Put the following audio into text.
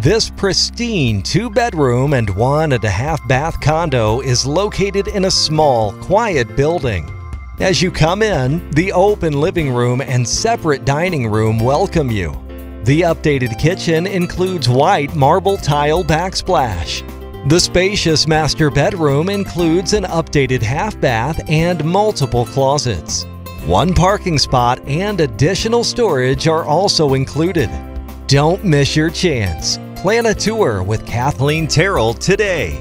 This pristine two bedroom and one and a half bath condo is located in a small, quiet building. As you come in, the open living room and separate dining room welcome you. The updated kitchen includes white marble tile backsplash. The spacious master bedroom includes an updated half bath and multiple closets. One parking spot and additional storage are also included. Don't miss your chance. Plan a tour with Kathleen Tyrrell today.